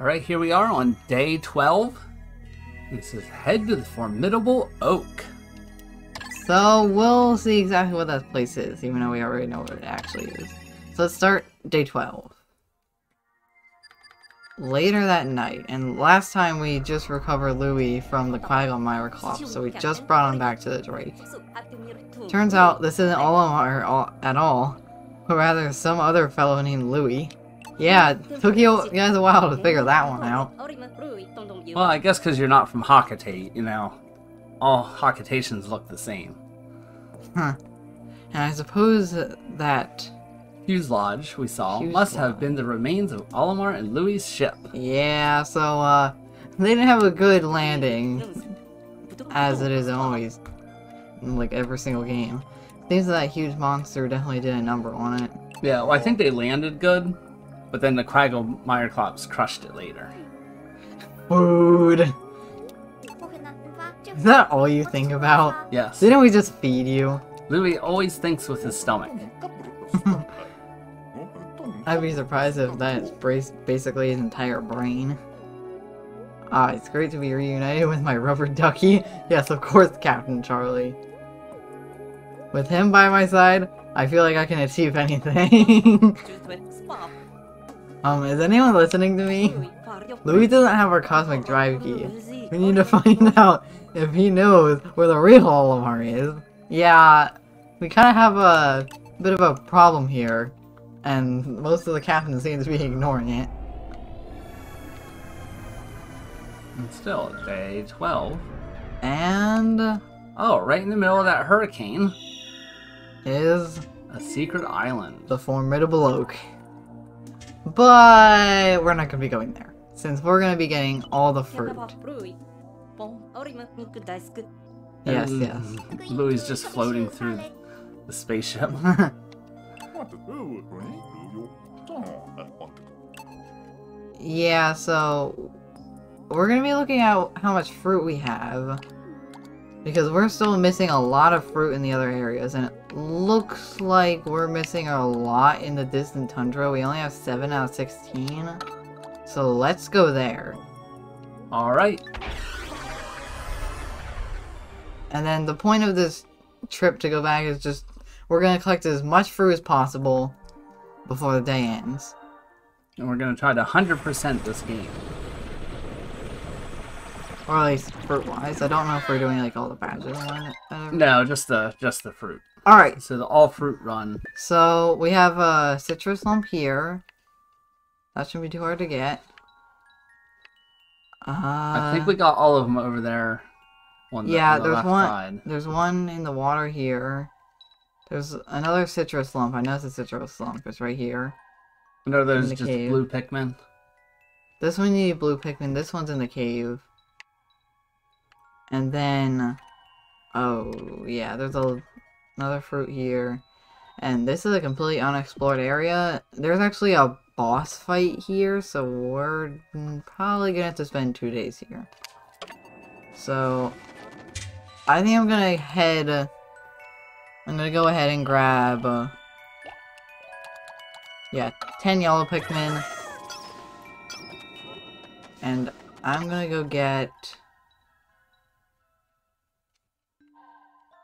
Alright, here we are on day 12. It says, head to the formidable oak. So we'll see exactly what that place is, even though we already know what it actually is. So let's start day 12. Later that night, and last time we just recovered Louis from the Quagmire Clops, so we just brought him back to the Drake. Turns out this isn't Olimar all, at all, but rather some other fellow named Louis. Yeah, took you guys a while to figure that one out. Well, I guess because you're not from Hocotate, you know. All Hocotatians look the same. Huh. And I suppose that... Hughes Lodge, we saw, Hughes must have been the remains of Olimar and Louis' ship. Yeah, so, uh, they didn't have a good landing, as it is always, in, like, every single game. Seems that huge monster definitely did a number on it. Yeah, well, I think they landed good, but then the Quagmire Clops crushed it later. Food! Is that all you think about? Yes. Didn't we just feed you? Louis always thinks with his stomach. I'd be surprised if that's basically his entire brain. Ah, it's great to be reunited with my rubber ducky. Yes, of course, Captain Charlie. With him by my side, I feel like I can achieve anything. um, is anyone listening to me? Louis doesn't have our cosmic drive key. We need to find out if he knows where the real Olimar is. Yeah, we kind of have a bit of a problem here, and most of the captains seem to be ignoring it. And still, day 12. And Oh, right in the middle of that hurricane, is a secret island. the formidable oak. But we're not going to be going there, since we're going to be getting all the fruit. Yes, And yes. Louis is just floating through the spaceship. yeah, so we're going to be looking at how much fruit we have. Because we're still missing a lot of fruit in the other areas, and it looks like we're missing a lot in the distant tundra. We only have 7 out of 16. So let's go there. Alright. And then the point of this trip to go back is just we're gonna collect as much fruit as possible before the day ends. And we're gonna try to 100% this game. Or at least fruit wise. I don't know if we're doing like all the badges on it. No, just the just the fruit. Alright, So the all fruit run. so we have a citrus lump here. That shouldn't be too hard to get. Uh, I think we got all of them over there. On the, yeah, on the there's one. side. There's one in the water here. There's another citrus lump. I know it's a citrus lump. It's right here. No, there's the just cave. blue Pikmin. This one you need blue Pikmin. This one's in the cave. And then, oh yeah, there's a, another fruit here. And this is a completely unexplored area. There's actually a boss fight here, so we're probably gonna have to spend two days here. So, I think I'm gonna head. I'm gonna go ahead and grab. Uh, yeah, 10 yellow Pikmin. And I'm gonna go get.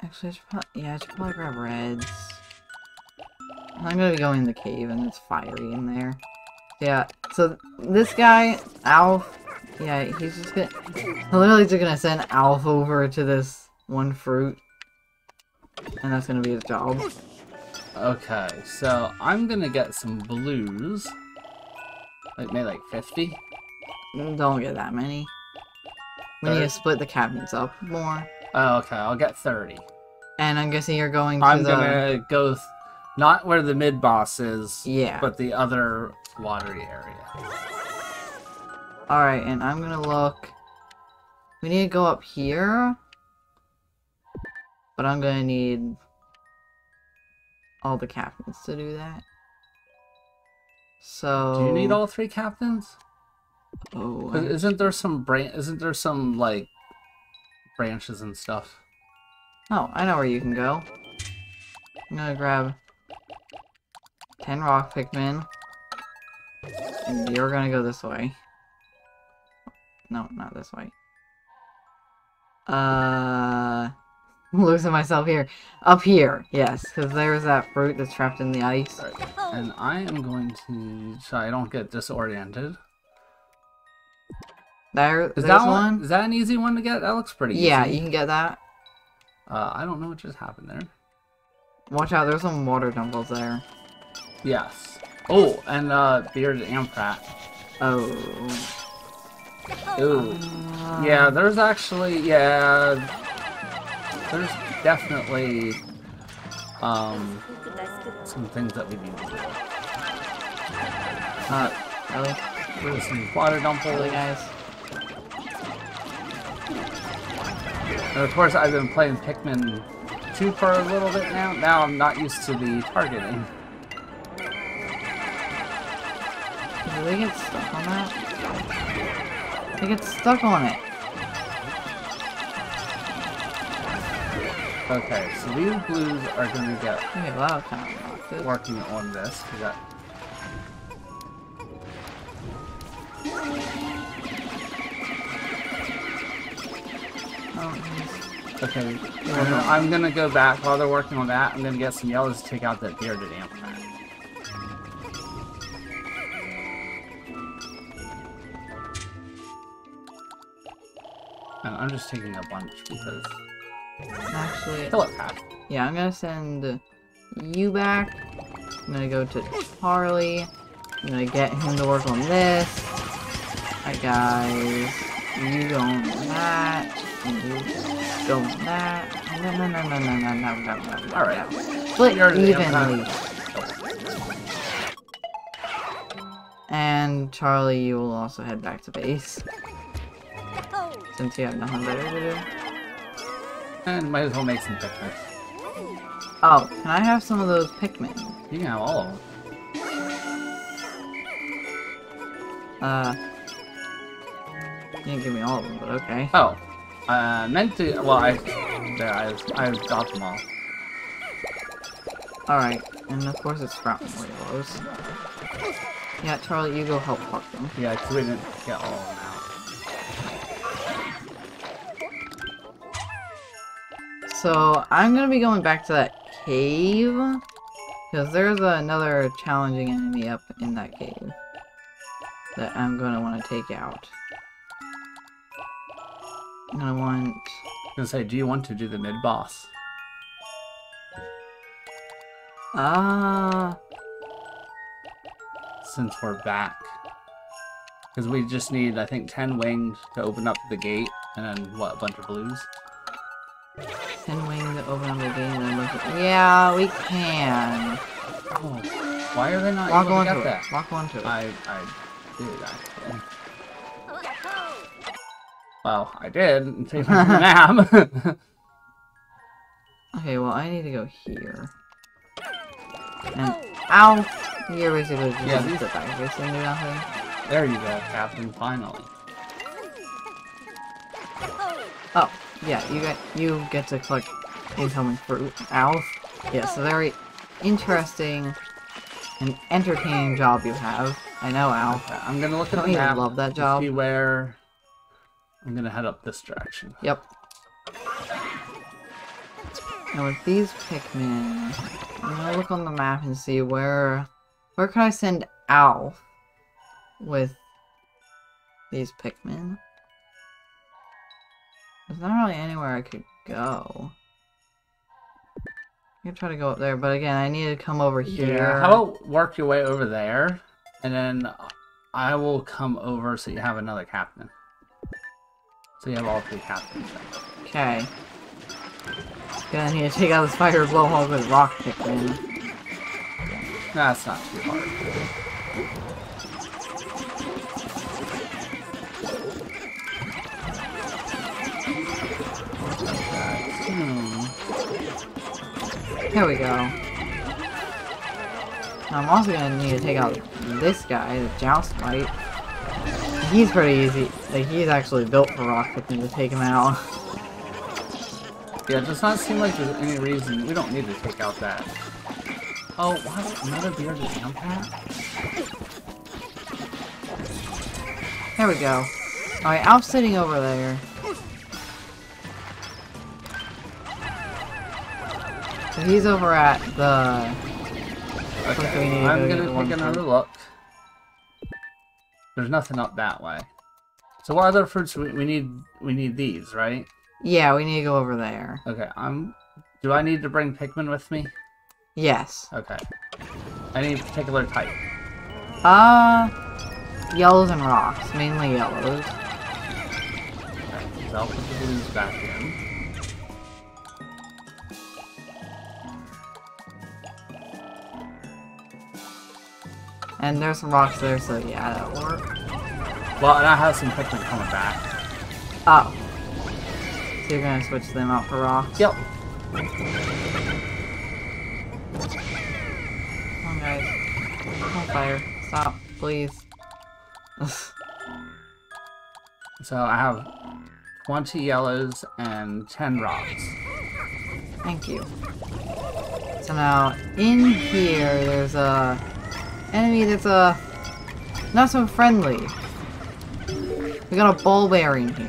Actually, I should probably, yeah, I should probably grab reds. I'm gonna be going in the cave and it's fiery in there. Yeah, so this guy, Alf, yeah, he's just gonna, literally just gonna send Alf over to this one fruit. And that's gonna be his job. Okay, so I'm gonna get some blues. Like maybe like 50. Mm, don't get that many. We need to split the cabinets up more. Oh, okay, I'll get 30. And I'm guessing you're going to I'm the... gonna go th- not where the mid boss is, Yeah. but the other watery area. Alright, and I'm gonna look... We need to go up here. But I'm gonna need... all the captains to do that. So... Do you need all three captains? Oh, I- Isn't there some bran- Isn't there some like branches and stuff? Oh, I know where you can go. I'm gonna grab 10 rock Pikmin. And you're gonna go this way. No, not this way. Uh, losing myself here. Up here, yes, because there's that fruit that's trapped in the ice. Alright, And I am going to, so I don't get disoriented. There, Is that one. one? Is that an easy one to get? That looks pretty Yeah, easy. you can get that. Uh, I don't know what just happened there. Watch out, there's some water dumples there. Yes. Oh, and uh, bearded amprat. Oh. Ooh. Uh, Yeah, there's actually yeah. There's definitely um some things that we need to do. Uh, really? There's some water Really, dumples. guys? And of course, I've been playing Pikmin 2 for a little bit now. Now I'm not used to the targeting. Do they get stuck on that? They get stuck on it. Okay, so these blues are going to get Okay, well, that kind of working on this. We okay. I'm gonna, uh, I'm gonna go back while they're working on that. I'm gonna get some yellows to take out that bearded amprat. And uh, I'm just taking a bunch because Actually, yeah, I'm gonna send you back. I'm gonna go to Charlie. I'm gonna get him to work on this. Alright, guys. You go on that. And you go that. No, no, no, no, no, no, no, no, no. Alright. Split evenly. And Charlie, you will also head back to base. Since you have nothing better to do. And might as well make some pictures. Oh, can I have some of those Pikmin? You can have all of them. Uh, you didn't give me all of them, but okay. Oh, uh, meant to. Well, I there I I got them all. Alright, and of course it's sprouting more yellows. Yeah, Charlie, you go help pluck them. Yeah, 'cause we didn't get all of them out. So, I'm gonna be going back to that cave. Because there's another challenging enemy up in that cave. That I'm gonna want to take out. I'm gonna want... I'm gonna say, do you want to do the mid boss? Ah... Since we're back. Because we just need, I think, 10 wings to open up the gate, and then, what, a bunch of blues? Ten wing to open up the gate and then look at... Yeah, we can. Oh, why are they not Walk able to get it. that? Walk onto it. I, I did, actually. Well, I did, and take my map. Okay, well, I need to go here. And... Ow! You're basically just Yeah, yeah, these- back so nothing. there you go, Captain, finally. Oh, yeah, you get you get to collect incoming fruit. Alf. Yes, a very interesting and entertaining job you have. I know, Alf. Okay, I'm gonna look at the map. love that job? See where I'm gonna head up this direction. Yep. Now with these Pikmin, I'm gonna look on the map and see where where can I send Alf with these Pikmin. There's not really anywhere I could go. I could try to go up there, but again, I need to come over here. Yeah, How about work your way over there, and then I will come over so you have another captain. So you have all three captains. Okay. Gonna need to take out the spider blowhole with rock Pikmin. That's not too hard. Hmm. There we go. I'm also gonna need to take out this guy, the Joustmite. He's pretty easy. Like, he's actually built for rock Pikmin to take him out. Yeah, it does not seem like there's any reason. We don't need to take out that. Oh, what? Another bearded amprat? There we go. Alright, Alf's sitting over there. So he's over at the... Looks like we need Okay, I'm gonna take another look. There's nothing up that way. So what other fruits we, we need? We need these, right? Yeah, we need to go over there. Okay, I'm. Do I need to bring Pikmin with me? Yes. Okay. Any particular type? Uh... Yellows and rocks. Mainly yellows. Okay, so I'll put the blues back in. And there's some rocks there, so yeah, that'll work. Well, and I have some Pikmin coming back. Oh. So you're gonna switch them out for rocks? Yep. Come on, guys. Don't fire. Stop, please. So I have 20 yellows and 10 rocks. Thank you. So now, in here, there's a enemy that's uh, not so friendly. We got a ball bearing here.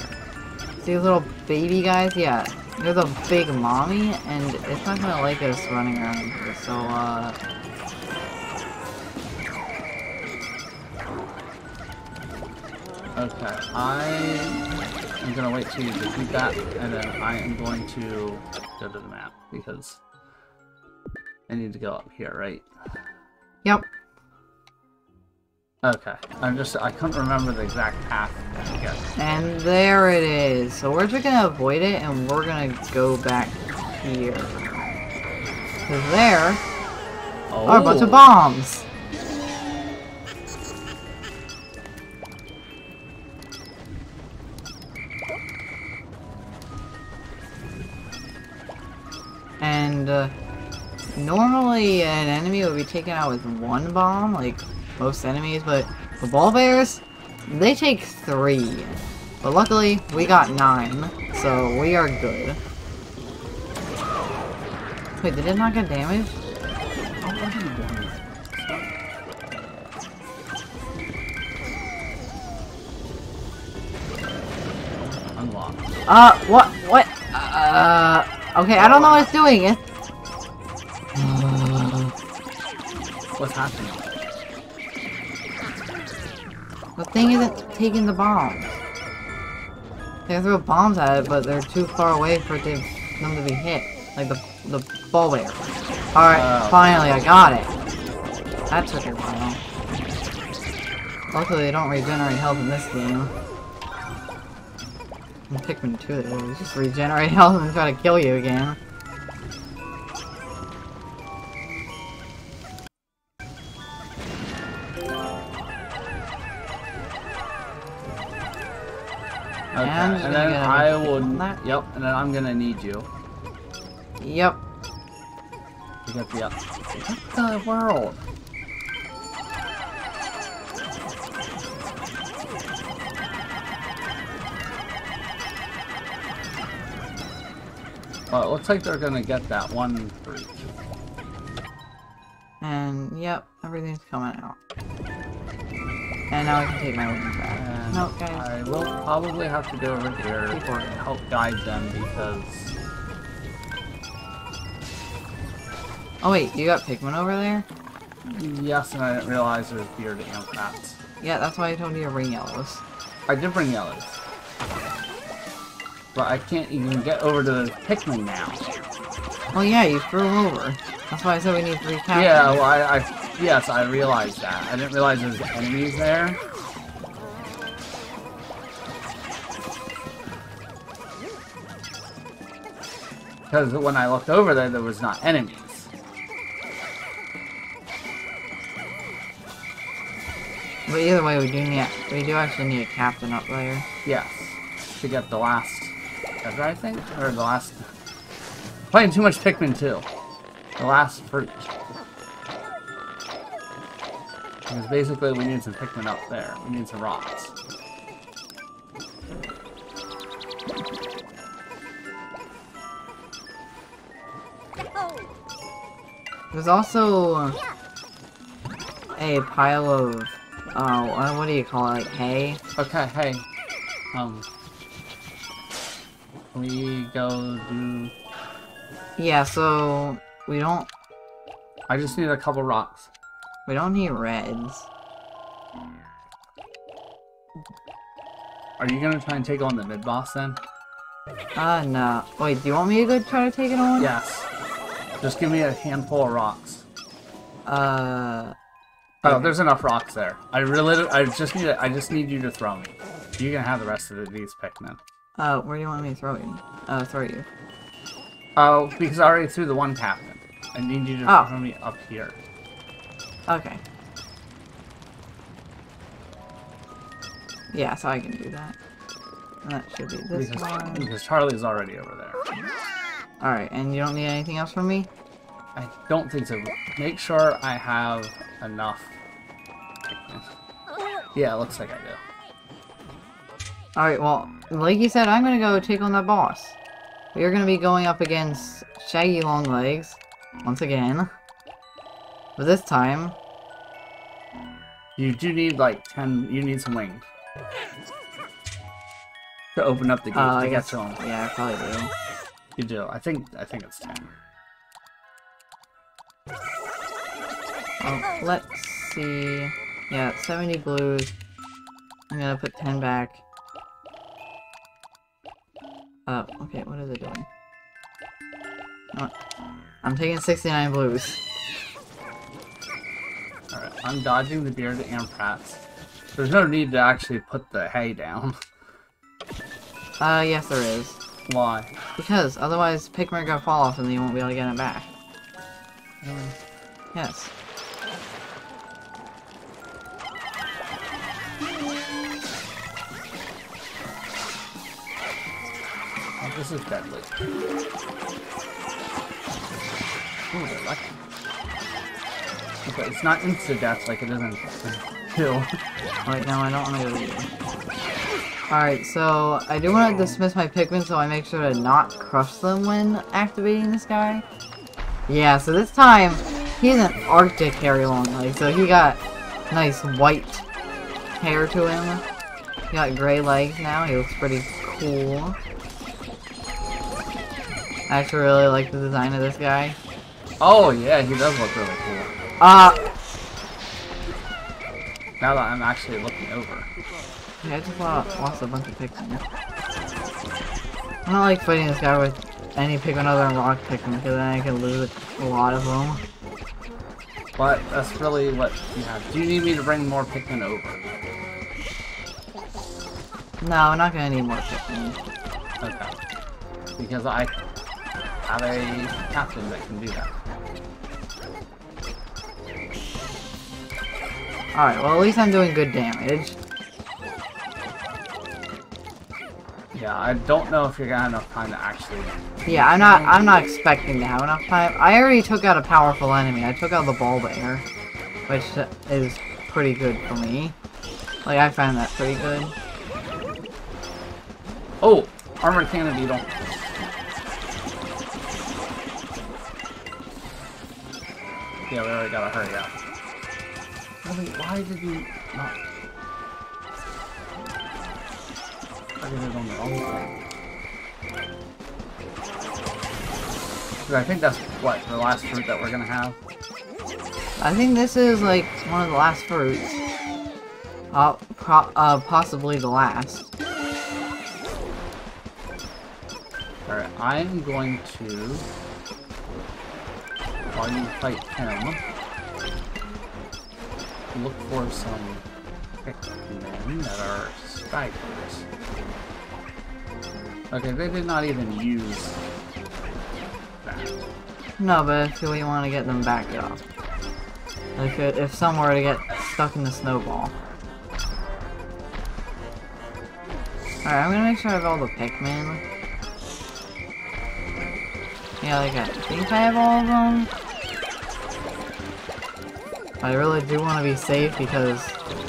See these little baby guys? Yeah. There's a big mommy, and it's not gonna like us running around here, so uh... Okay, I am gonna wait till you defeat that, and then I am going to go to the map because I need to go up here, right? Yep. Okay, I'm just I couldn't remember the exact path. And there it is. So we're just gonna avoid it, and we're gonna go back here. Cause there Oh, are a bunch of bombs. And uh, normally an enemy would be taken out with one bomb, like most enemies, but the Bulbears, they take three. But luckily, we got nine, so we are good. Wait, they did it not get damaged? Unlock. Uh, what? What? Uh, okay, I don't know what it's doing. It. What's happening? Thing isn't taking the bombs. They throw bombs at it, but they're too far away for it to, them to be hit. Like the the Bulbear. All right, Oh. finally I got it. That took a while. Luckily, they don't regenerate health in this game. In Pikmin 2, they just regenerate health and try to kill you again. And then I will. that? Yep, and then I'm gonna need you Yep. to get the. What the world? Well, it looks like they're gonna get that one fruit. And yep, everything's coming out. And now I can take my wings And guys. I will probably have to go over here to help guide them because Oh wait, you got Pikmin over there? yes, and I didn't realize there was there's bearded rats. Yeah, that's why I told you to bring yellows. I did bring yellows. But I can't even get over to the Pikmin now. Well, yeah, you threw them over. That's why I said we need three captains. Yeah, well, I, I, yes, I realized that. I didn't realize there's enemies there. Because when I looked over there, there was not enemies. But either way, we do need we do actually need a captain up there. Yes, to get the last treasure, I think, or the last. Playing too much Pikmin 2. The last fruit. Because basically we need some Pikmin up there. We need some rocks. There's also a pile of uh, what- do you call it? Like hay. Okay, hey. Um, we go do. Yeah, so we don't I just need a couple rocks. we don't need reds. Are you gonna try and take on the mid boss then? Uh no. Wait, do you want me to go try to take it on? Yes. Just give me a handful of rocks. Uh Oh, there's enough rocks there. I really, I just need, I just need you to throw me. You can have the rest of these Pikmin. uh where do you want me to throw you? Uh throw you. Oh, because I already threw the one captain. I need you to Oh. throw me up here. Okay. Yeah, so I can do that. And that should be this Because, one. because Charlie's already over there. Alright, and you don't need anything else from me? I don't think so. Make sure I have enough. Yeah, it looks like I do. Alright, well, like you said, I'm gonna go take on that boss. We are gonna be going up against Shaggy Longlegs, once again. But this time, You do need like ten. You need some wings to open up the gate uh, to I get guess, to them. yeah, I probably do. You do. I think. I think it's ten. Oh, let's see. Yeah, 70 blues. I'm gonna put 10 back. Oh, okay, what is it doing? Oh, I'm taking 69 blues. All right. I'm dodging the bearded prats. There's no need to actually put the hay down. Uh, yes there is. Why? Because, otherwise Pikmin are gonna fall off and then you won't be able to get it back. Yes. Oh, this is deadly. Ooh, they're lucky. Okay, it's not insta death like it is in kill. Right now I don't wanna go either. Alright, so I do want to dismiss my Pikmin so I make sure to not crush them when activating this guy. Yeah, so this time, he's an Arctic hairy long leg, so he got nice white hair to him. He got gray legs now, he looks pretty cool. I actually really like the design of this guy. Oh yeah, he does look really cool. Uh, Now that I'm actually looking over. Yeah, I just lost, lost a bunch of Pikmin. I don't like fighting this guy with any Pikmin other than Rock Pikmin, because then I can lose a lot of them. But that's really what you have. Do you need me to bring more Pikmin over? No, I'm not gonna need more Pikmin. Okay. Because I have a captain that can do that. Alright, well at least I'm doing good damage. Yeah, I don't know if you're gonna have enough time to actually. Yeah, I'm not I'm not expecting to have enough time. I already took out a powerful enemy. I took out the Bulbear, which is pretty good for me. Like I found that pretty good. Oh, armored cannon beetle. Yeah, we already gotta hurry up. Really, why did you not? I think that's what the last fruit that we're gonna have. I think this is like one of the last fruits. Uh, pro uh possibly the last. All right, I'm going to while you fight him, look for some Pikmin that are spiders. Okay, they did not even use that. No, but if we want to get them back up. Like, uh, if some were to get stuck in the snowball. Alright, I'm gonna make sure I have all the Pikmin. Yeah, like, I think I have all of them. I really do want to be safe because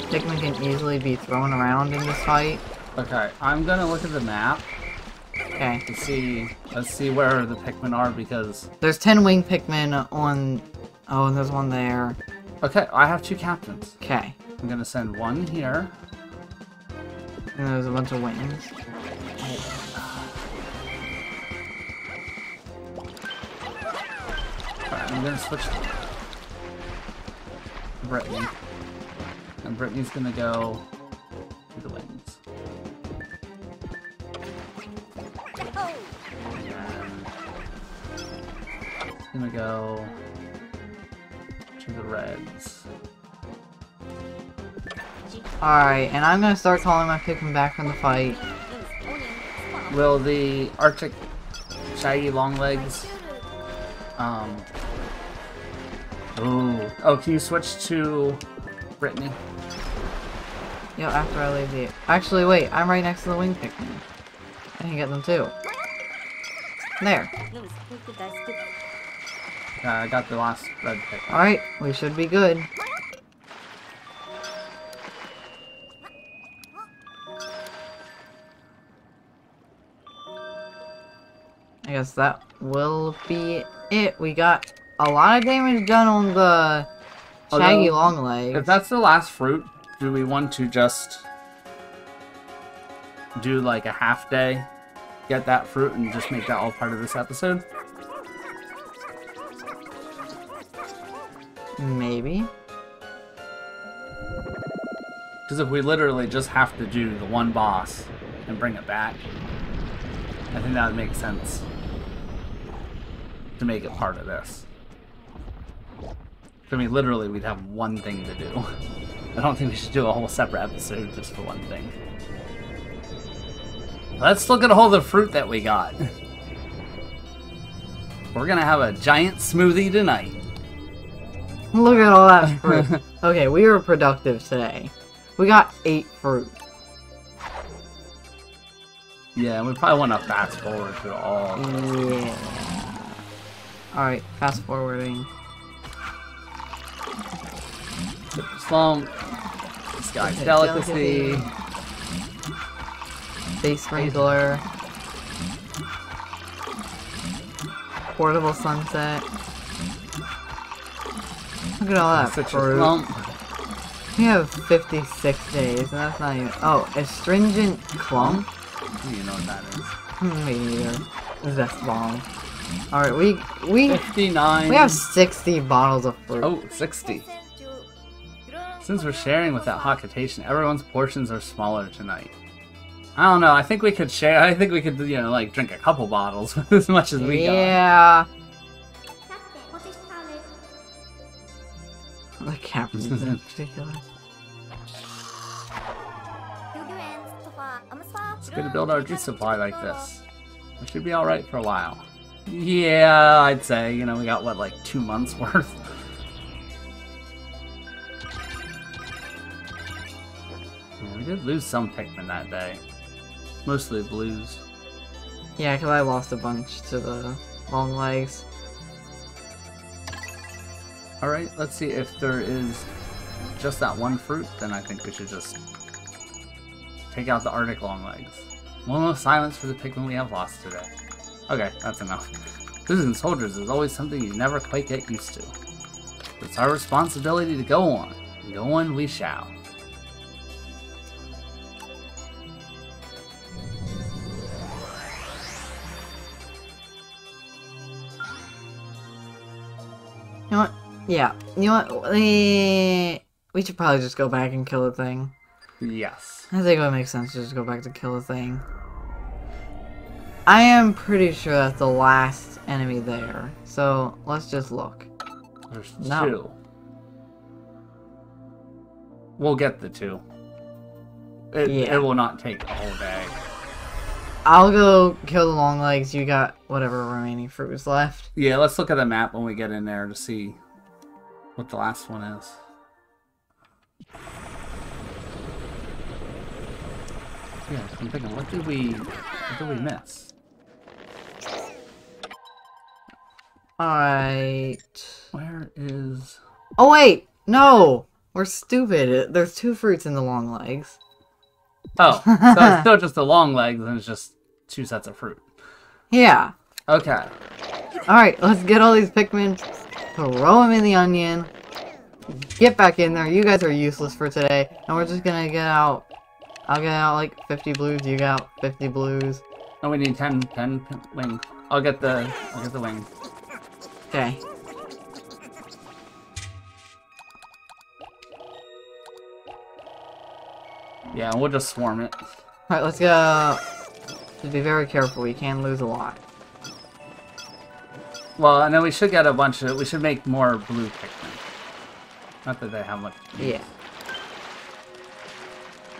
Pikmin can easily be thrown around in this fight. Okay, I'm gonna look at the map Okay. Let's see. Let's see where the Pikmin are because. There's 10 wing Pikmin on... Oh, and there's one there. Okay, I have two captains. Okay. I'm gonna send one here. And there's a bunch of wings. Alright, I'm gonna switch to Brittany. And Brittany's gonna go gonna go to the reds. Alright, and I'm gonna start calling my Pikmin back from the fight. Will the Arctic Shaggy Longlegs um Ooh. Oh, can you switch to Brittany? Yo, after I leave the... Actually, wait, I'm right next to the wing Pikmin. I can get them too. There. Uh, I got the last red pick. Alright, we should be good. I guess that will be it. We got a lot of damage done on the Shaggy Although, Longlegs. If that's the last fruit, do we want to just do like a half day, get that fruit, and just make that all part of this episode? Maybe. Because if we literally just have to do the one boss and bring it back, I think that would make sense to make it part of this. I mean, literally, we'd have one thing to do. I don't think we should do a whole separate episode just for one thing. Let's look at all the fruit that we got. We're gonna have a giant smoothie tonight. Look at all that fruit. okay, we were productive today. We got eight fruit. Yeah, we probably want to fast forward through all. Yeah. Alright, fast forwarding. Slump. Sky Okay, delicacy. delicacy. Face wrinkler. Portable sunset. Look at all that Citrus fruit. lump. We have 56 days, and that's not even- Oh, astringent clump? You know what that is. Hmm, Me neither. Zest bomb. Alright, we we 59. we have 60 bottles of fruit. Oh, 60. Since we're sharing with that Hocotatian, everyone's portions are smaller tonight. I don't know. I think we could share. I think we could, you know, like drink a couple bottles as much as we got. yeah. The captain's in particular. It's good to build our juice supply like this. We should be alright for a while. Yeah, I'd say. You know, we got, what, like two months worth? Yeah, we did lose some Pikmin that day. Mostly blues. Yeah, because I lost a bunch to the long legs. Alright, let's see if there is just that one fruit, then I think we should just take out the Arctic Longlegs. One more silence for the Pikmin we have lost today. Okay, that's enough. Losing soldiers is always something you never quite get used to. It's our responsibility to go on. Go on we shall. You know what? Yeah. You know what? Eh, We should probably just go back and kill the thing. Yes. I think it would make sense to just go back to kill the thing. I am pretty sure that's the last enemy there. So let's just look. There's No. two. We'll get the two. It, Yeah. it will not take a whole day. I'll go kill the long legs. You got whatever remaining fruit is left. Yeah, let's look at the map when we get in there to see what the last one is. Yeah, I'm thinking, what did we, what did we miss? Alright. Where is? Oh wait! No! We're stupid. There's two fruits in the long legs. Oh, so it's still just the long legs, and it's just two sets of fruit. Yeah. Okay. Alright, let's get all these Pikmin, throw him in the onion, get back in there. You guys are useless for today, and we're just gonna get out I'll get out like 50 blues, you get out 50 blues. Oh, we need 10, 10 p- wing. I'll get the, I'll get the wing. Okay. Yeah, we'll just swarm it. Alright, let's go. Just be very careful, we can lose a lot. Well, and then we should get a bunch of, we should make more blue Pikmin. Not that they have much. Yeah.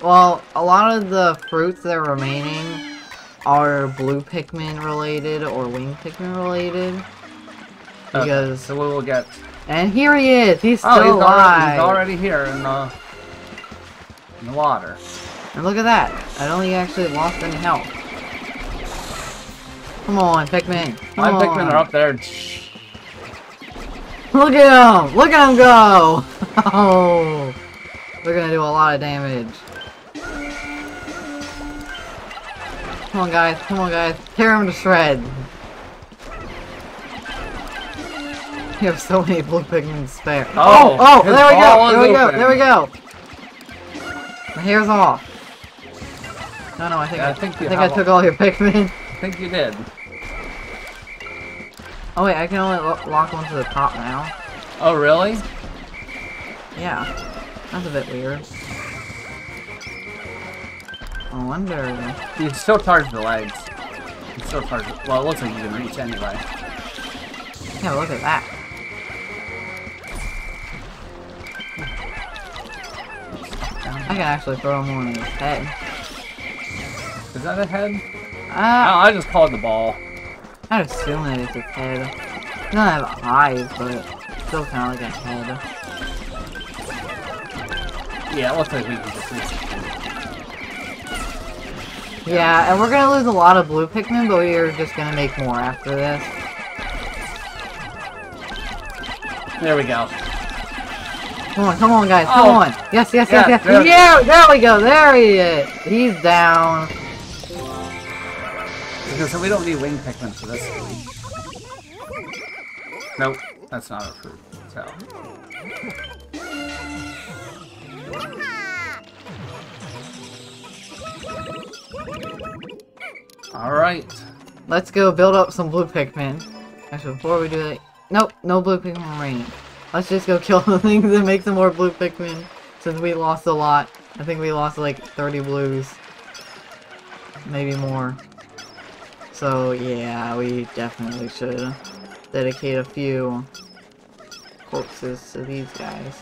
Well, a lot of the fruits that are remaining are blue Pikmin related or wing Pikmin related. Okay, Because, so we will get. and here he is, he's oh, still Oh, he's alive. already, he's already here in the in the water. And look at that, I don't think he actually lost any health. Come on, Pikmin. My Come Pikmin are up there. Look at him! Look at him go! Oh, they're gonna do a lot of damage. Come on, guys. Come on, guys. Tear him to shreds. You have so many blue pigments spare. Oh, oh, oh his there we go. There we go. There we go. The hair's off. No, no, I think Yeah, I, I think I think I took all your Pikmin. I think you did. Oh wait, I can only lo lock one to the top now. Oh, really? Yeah, that's a bit weird. I wonder. You can still charge the legs. You can still charge. Well, it looks like you can reach anyway. Yeah, look at that. I can actually throw him on his head. Is that a head? Oh, Ah, I just called the ball. I'd assume that it's a head. It doesn't have eyes, but still kind of like a head. Yeah, it looks like we can just it. Yeah, and we're gonna lose a lot of blue Pikmin, but we are just gonna make more after this. There we go. Come on, come on, guys, come Oh. on! Yes, yes, Yeah, yes, yes! there- Yeah, there we go, there he is! He's down. Because we don't need wing Pikmin for this. do? Nope, that's not a fruit. So. Alright. Let's go build up some blue Pikmin. Actually, before we do that... Nope, no blue Pikmin remaining. Let's just go kill the things and make some more blue Pikmin. Since we lost a lot. I think we lost like 30 blues. Maybe more. So yeah, we definitely should dedicate a few corpses to these guys.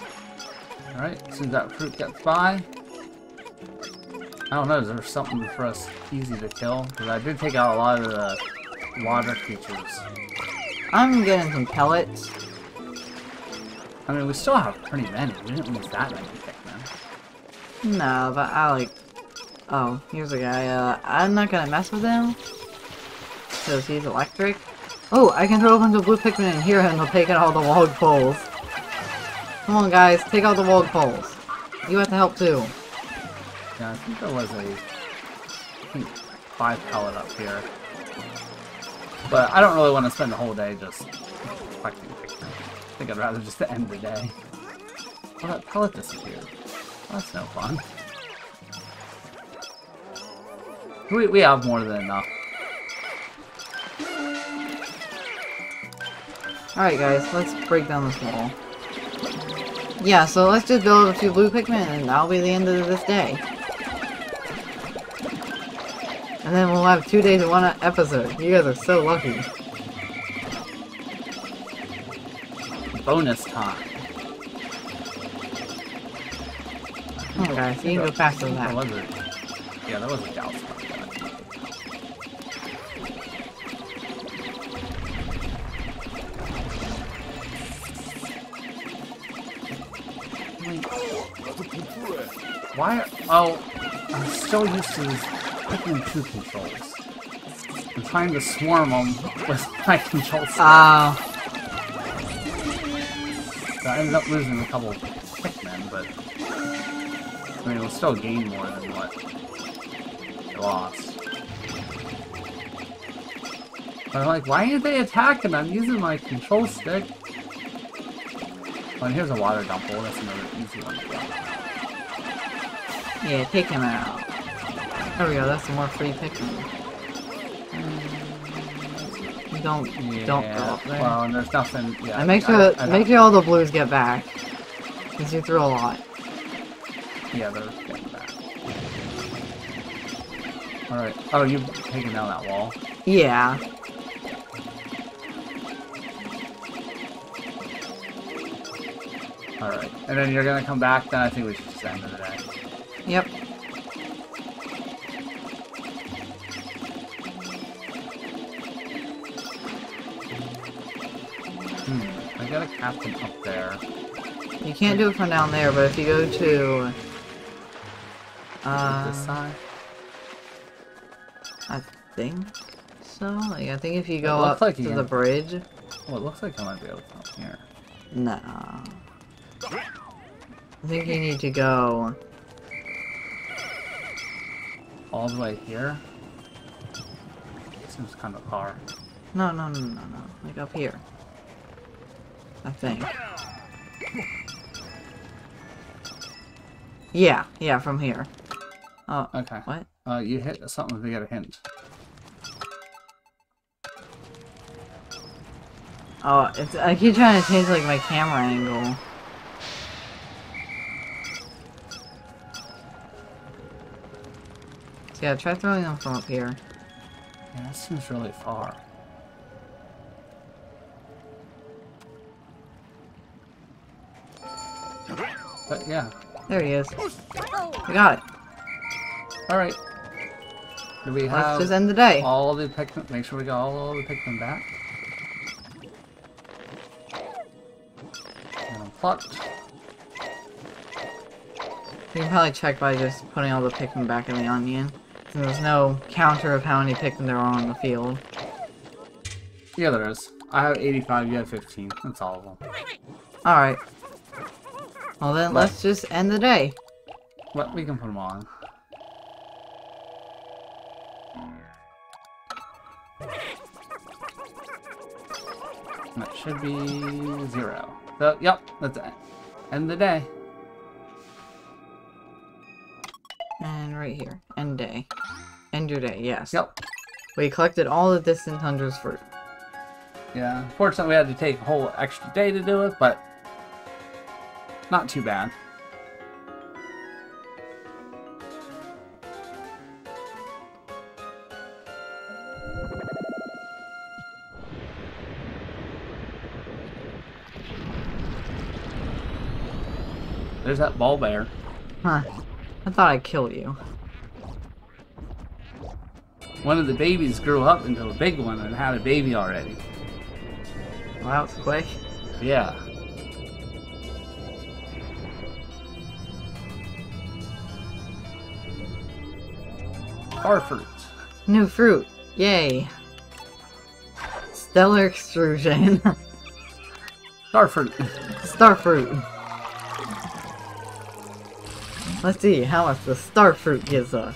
Alright, as soon as that fruit gets by. I don't know, is there something for us easy to kill? Because I did take out a lot of the water creatures. I'm getting some pellets. I mean, we still have pretty many. We didn't lose that many Pikmin. No, but I like... Oh, here's a guy. Uh, I'm not gonna mess with him. Because he's electric. Oh, I can throw a bunch of blue Pikmin in here and they'll take out all the log poles. Come on, guys. Take out the log poles. You have to help too. Yeah, I think there was a five pellet up here. But I don't really want to spend the whole day just collecting Pikmin. I think I'd rather just end the day. Oh, that pellet disappeared. Well, that's no fun. We, we have more than enough. Alright, guys. Let's break down this wall. Yeah, so let's just build a few blue Pikmin and that'll be the end of this day. And then we'll have two days of one episode. You guys are so lucky. Bonus time. On, guys. You can go faster than There that. was a, yeah, that was a Gauss Why? Are, oh, I'm so used to these 2 controls. I'm trying to swarm them with my control stick. Ah. So I ended up losing a couple Pikmin, but I mean, we'll still gain more than what I lost. But I'm like, why aren't they attacking? I'm using my control stick. And here's a water dumple. That's another easy one. Yeah, take him out. There we go, that's some more free Pikmin. You mm, don't, don't go up there. Well, and there's nothing. Yeah. and make I- sure, that, I- make sure all the blues get back. Because you threw a lot. Yeah, they're getting back. Alright. Oh, you taking down that wall? Yeah. Alright. And then you're gonna come back, then I think we should just end it today. Yep. Hmm. I got a captain up there. You can't do it from down there, but if you go to... Uh, this side? I think so. Like, I think if you go up like to the bridge... Well, it looks like I might be able to come here. No. I think you need to go... All the way here? Seems kind of far. No, no, no, no, no. Like up here. I think. Yeah, yeah, from here. Oh, Okay. what? Uh, you hit something to get a hint. Oh, it's, I keep trying to change like my camera angle. Yeah, try throwing them from up here. Yeah, that seems really far. But yeah. There he is. We got it. Alright. Do we Let's have just end the day. all the Pikmin? Make sure we got all the Pikmin back. And I'm plucked. You can probably check by just putting all the Pikmin back in the onion. And there's no counter of how many Pikmin there are on the field. Yeah, there is. I have 85, you have 15. That's all of them. Alright. Well then, let's just end the day. What? we can put them on. That should be zero. So, yep, that's it. End the day. And right here. End day. End your day, yes. Yep. We collected all the Distant Tundra's fruit. Yeah, unfortunately we had to take a whole extra day to do it, but not too bad. There's that Bulbear. Huh. I thought I'd kill you. One of the babies grew up into a big one and had a baby already. Wow, it's quick. Yeah. Star fruit. New fruit. Yay. Stellar extrusion. Star fruit. Let's see how much the star fruit gives us.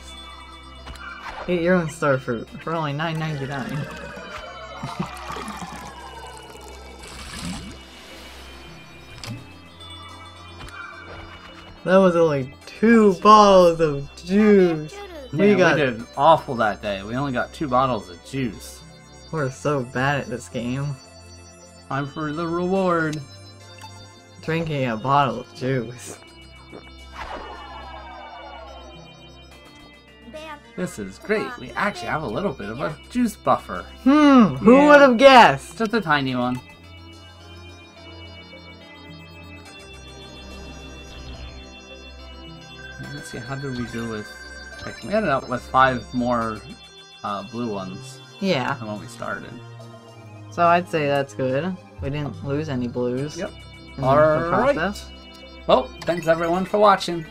Eat your own star fruit for only $9.99. that was only two bottles of juice. Man, We got- we did awful that day. We only got two bottles of juice. We're so bad at this game. Time for the reward. Drinking a bottle of juice. This is great. We actually have a little bit of a juice buffer. Hmm, who Yeah. would have guessed? Just a tiny one. Let's see, how did we do with... like, We ended up with five more uh, blue ones Yeah, than when we started. so I'd say that's good. We didn't lose any blues. Yep. Alright. Well, thanks everyone for watching.